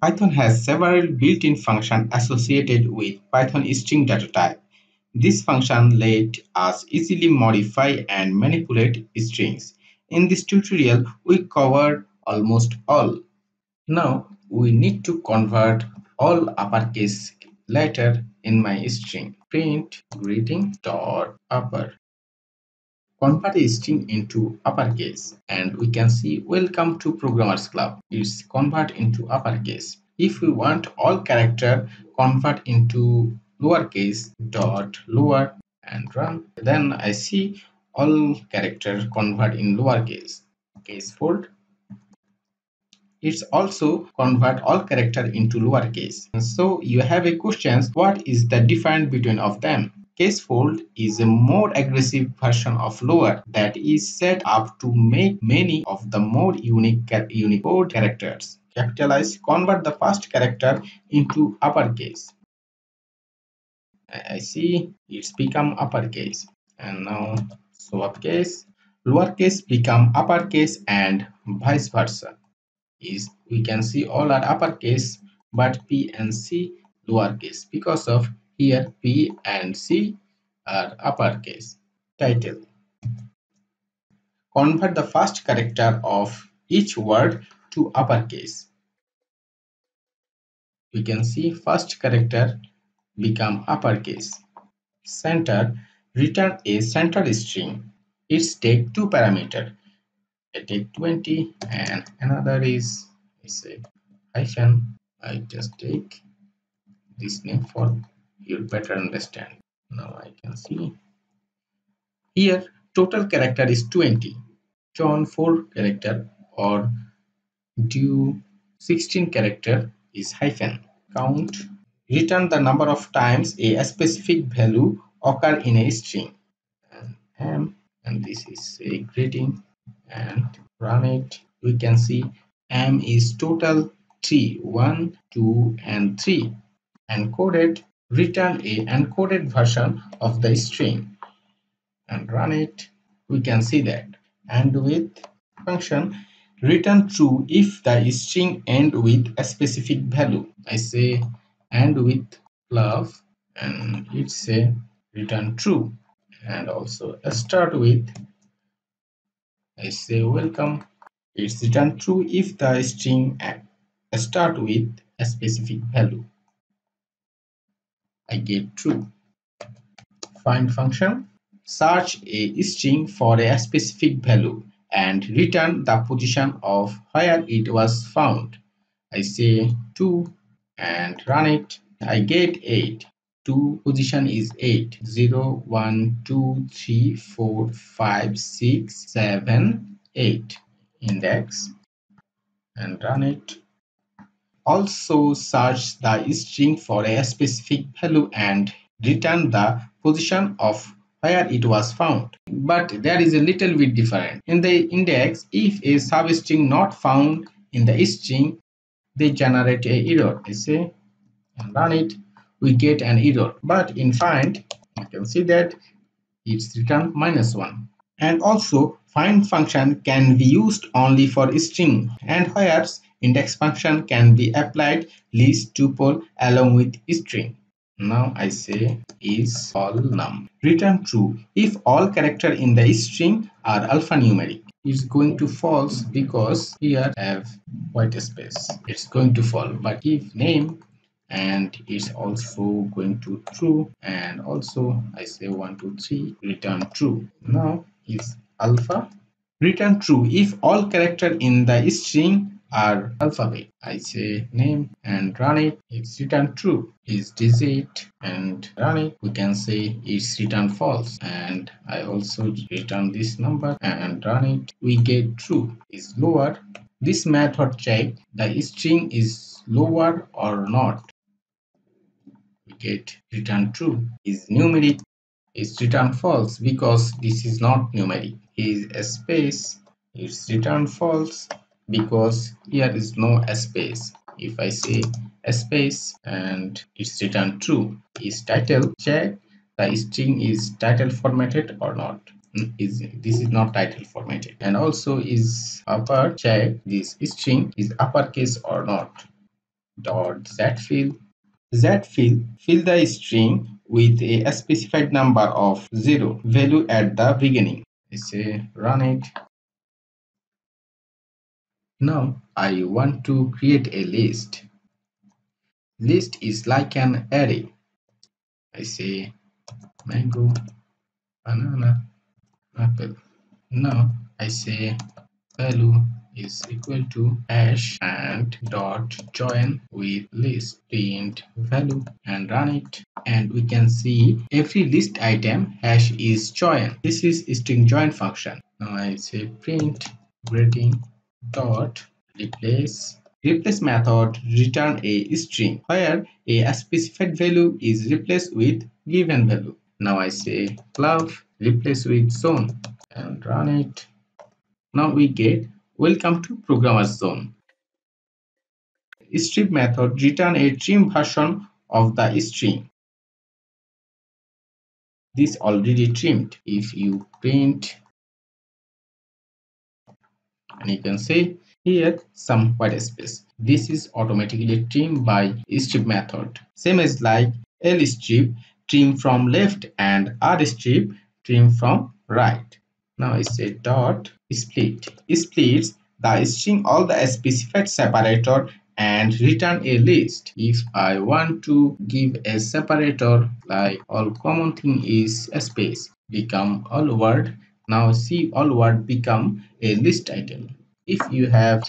Python has several built-in functions associated with Python string data type. This function let us easily modify and manipulate strings. In this tutorial, we covered almost all. Now, we need to convert all uppercase letter in my string. Print greeting dot upper convert a string into uppercase and we can see welcome to programmers club. Is convert into uppercase if we want all character convert into lowercase dot lower and run then i see all character convert in lowercase case. Fold. It's also convert all character into lowercase so you have a questions what is the difference between of them Casefold is a more aggressive version of lower that is set up to make many of the more unique Unicode characters. Capitalize convert the first character into uppercase. I see it's become uppercase and now so uppercase lowercase become uppercase and vice versa is we can see all are uppercase but p and c lowercase because of here P and C are uppercase. Title Convert the first character of each word to uppercase. We can see first character become uppercase. Center return a center string. It's take two parameter. I take 20 and another is I say hyphen. I just take this name for you'll better understand. Now I can see. Here total character is 20 John 4 character or do 16 character is hyphen. Count. Return the number of times a specific value occur in a string. And m and this is a greeting. And run it. We can see m is total 3 1 2 and 3 encoded return a encoded version of the string and run it. We can see that. And with function return true if the string end with a specific value. I say endswith love and it say return true. And also start with i say welcome. It's return true if the string start with a specific value I get true. Find function search a string for a specific value and return the position of where it was found. I say 2 and run it. I get 8. 2 position is 8. 0, 1, 2, 3, 4, 5, 6, 7, 8 index and run it also search the string for a specific value and return the position of where it was found. But there is a little bit different. In the index, if a substring not found in the string, they generate a error. I say and run it, we get an error. But in find, you can see that it's return minus one. And also find function can be used only for string and whereas index function can be applied list tuple along with string. Now I say is all num. Return true if all character in the string are alphanumeric. It's going to false because here have white space. It's going to fall. But if name and it's also going to true and also I say one two three return true. Now is alpha return true if all character in the string are alphabet. I say name and run it. It's return true. Is digit and run it. We can say it's return false. And I also return this number and run it. We get true. Is lower. This method check the string is lower or not. We get return true. Is numeric. Is return false because this is not numeric. Is a space. It's return false because here is no space if i say a space and it's returned true is title check the string is title formatted or not? Hmm, is this is not title formatted. And also is upper check this string is uppercase or not? Dot zfill zfill fill. The string with a specified number of zero. Value at the beginning. I say run it now I want to create a list. List is like an array. I say mango banana apple. Now I say value is equal to hash and dot join with list. Print value and run it. And we can see every list item hash is join. This is string join function. Now i say print greeting dot replace replace method return a string where a specified value is replaced with given value. Now i say love replace with zone and run it. Now we get welcome to programmer zone. Strip method return a trim version of the string. This already trimmed. If you print and you can see here some white space. This is automatically trimmed by strip method. Same as like l strip trim from left and r strip trim from right. Now I say dot split. Splits the string all the specified separator and return a list. If I want to give a separator like all common thing is a space. Become all word now see all word become a list item if you have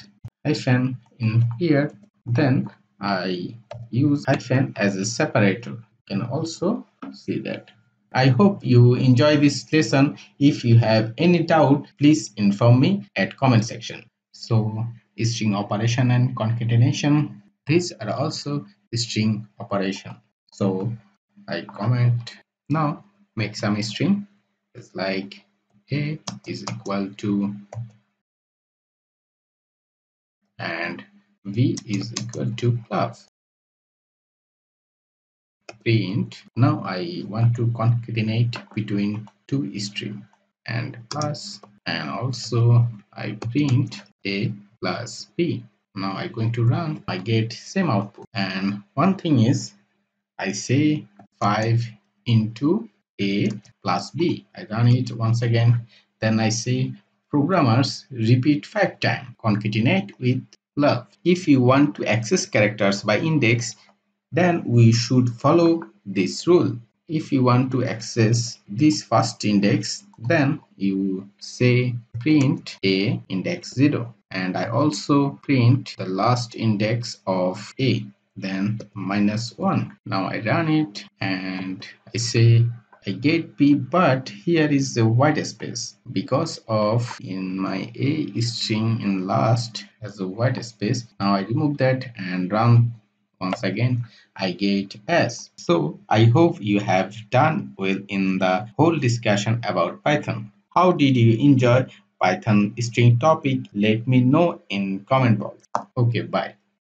hyphen in here then I use hyphen as a separator you can also see that I hope you enjoy this lesson. If you have any doubt, please inform me at comment section. So string operation and concatenation, these are also string operation. So I comment now make some string. It's like a is equal to and v is equal to plus. Print. Now I want to concatenate between two string and plus. And also I print a plus b now I'm going to run I get same output. And one thing is I say 5 into a plus b. I run it once again. Then I say programmers repeat 5 times. Concatenate with love. If you want to access characters by index then we should follow this rule. If you want to access this first index then you say print a index 0 and I also print the last index of a then minus 1 now I run it and I say I get P but here is the white space because of in my a string in last as a white space now I remove that and run once again I get S. So I hope you have done well in the whole discussion about Python. How did you enjoy Python string topic? Let me know in comment box. Okay, bye.